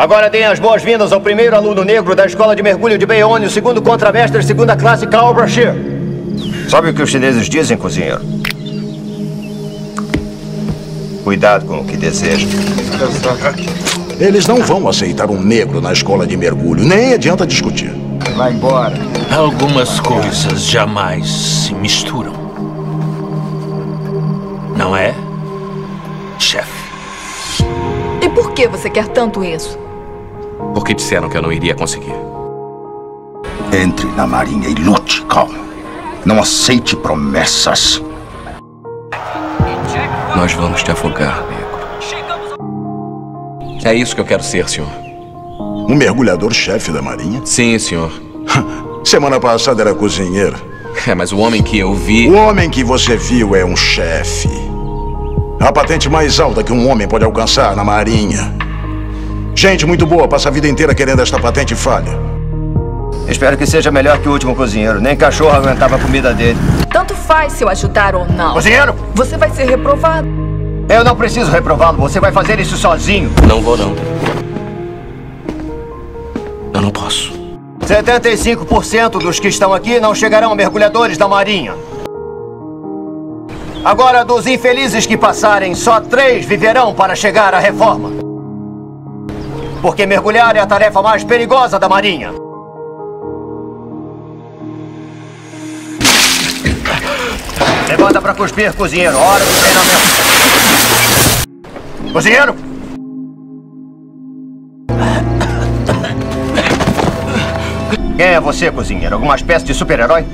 Agora deem as boas-vindas ao primeiro aluno negro da Escola de Mergulho de Bayonne, o segundo contramestre, segunda classe, Carl Brashear. Sabe o que os chineses dizem, cozinheiro? Cuidado com o que deseja. Eles não vão aceitar um negro na escola de mergulho, nem adianta discutir. Vai embora. Algumas coisas jamais se misturam. Não é, chefe? E por que você quer tanto isso? Porque disseram que eu não iria conseguir. Entre na marinha e lute, calma. Não aceite promessas. Nós vamos te afogar, negro. É isso que eu quero ser, senhor. Um mergulhador-chefe da marinha? Sim, senhor. Semana passada era cozinheiro. É, mas o homem que eu vi. O homem que você viu é um chefe. A patente mais alta que um homem pode alcançar na marinha. Gente muito boa passa a vida inteira querendo esta patente falha. Espero que seja melhor que o último cozinheiro. Nem cachorro aguentava a comida dele. Tanto faz se eu ajudar ou não. Cozinheiro! Você vai ser reprovado. Eu não preciso reprová-lo. Você vai fazer isso sozinho. Não vou, não. Eu não posso. 75% dos que estão aqui não chegarão mergulhadores da Marinha. Agora, dos infelizes que passarem, só três viverão para chegar à reforma. Porque mergulhar é a tarefa mais perigosa da Marinha. Levanta para cuspir, cozinheiro. Hora do treinamento. Cozinheiro! Quem é você, cozinheiro? Alguma espécie de super-herói?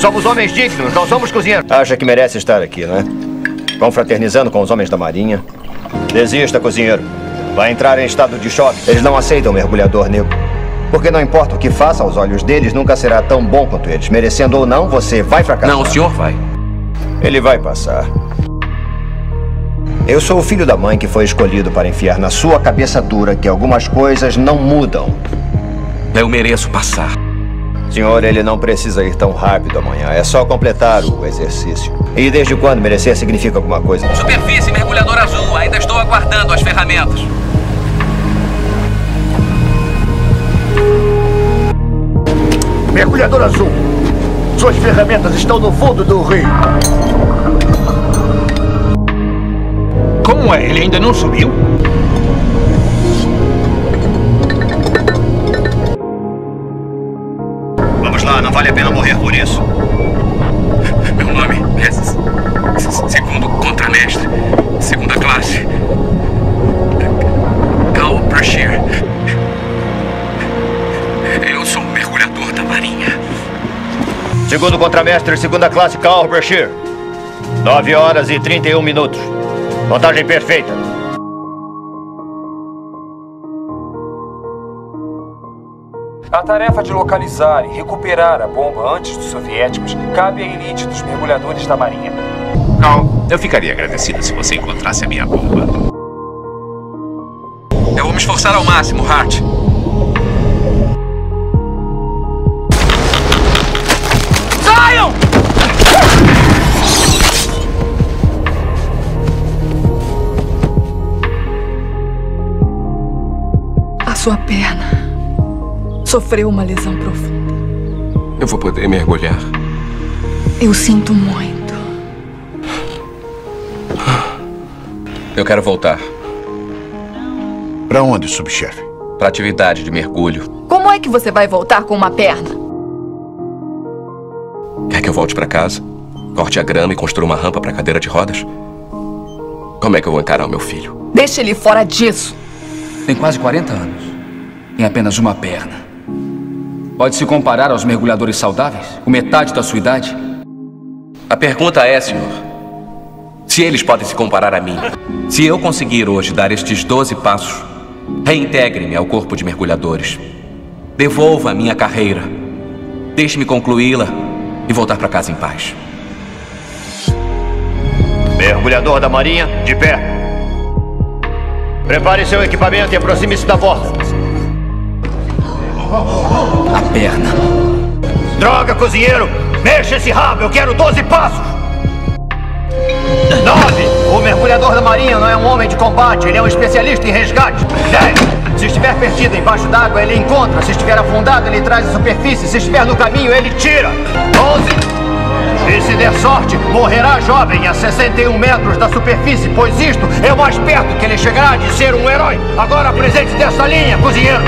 Somos homens dignos, não somos cozinheiros. Acha que merece estar aqui, não é? Confraternizando com os homens da marinha. Desista, cozinheiro. Vai entrar em estado de choque. Eles não aceitam mergulhador negro. Porque não importa o que faça aos olhos deles, nunca será tão bom quanto eles. Merecendo ou não, você vai fracassar. Não, o senhor vai. Ele vai passar. Eu sou o filho da mãe que foi escolhido para enfiar na sua cabeça dura que algumas coisas não mudam. Eu mereço passar. Senhor, ele não precisa ir tão rápido amanhã. É só completar o exercício. E desde quando merecer significa alguma coisa? Superfície, mergulhador azul. Ainda estou aguardando as ferramentas. Mergulhador azul. Suas ferramentas estão no fundo do rio. Como é? Ele ainda não subiu? Vale a pena morrer por isso. Meu nome é segundo contramestre, segunda classe. Cal Brashear. Eu sou um mergulhador da marinha. Segundo contramestre, segunda classe, Carl Brashear. 9 horas e 31 minutos. Contagem perfeita. A tarefa de localizar e recuperar a bomba antes dos soviéticos cabe à elite dos mergulhadores da Marinha. Não, eu ficaria agradecido se você encontrasse a minha bomba. Eu vou me esforçar ao máximo, Hart. Saiam! A sua perna sofreu uma lesão profunda. Eu vou poder mergulhar. Eu sinto muito. Eu quero voltar Pra onde, subchefe? para atividade de mergulho. Como é que você vai voltar com uma perna? Quer que eu volte para casa? Corte a grama e construa uma rampa para cadeira de rodas? Como é que eu vou encarar o meu filho? Deixe ele fora disso. Tem quase 40 anos. Tem apenas uma perna. Pode se comparar aos mergulhadores saudáveis? Com metade da sua idade? A pergunta é, senhor, se eles podem se comparar a mim. Se eu conseguir hoje dar estes 12 passos, reintegre-me ao corpo de mergulhadores. Devolva a minha carreira. Deixe-me concluí-la e voltar para casa em paz. Mergulhador da Marinha, de pé. Prepare seu equipamento e aproxime-se da borda. A perna. Droga, cozinheiro! Mexa esse rabo, eu quero 12 passos! 9. O mergulhador da marinha não é um homem de combate, ele é um especialista em resgate. 10. Se estiver perdido embaixo d'água, ele encontra. Se estiver afundado, ele traz a superfície. Se estiver no caminho, ele tira. 11. E se der sorte, morrerá jovem a 61 metros da superfície, pois isto é o mais perto que ele chegará de ser um herói. Agora apresente dessa linha, cozinheiro.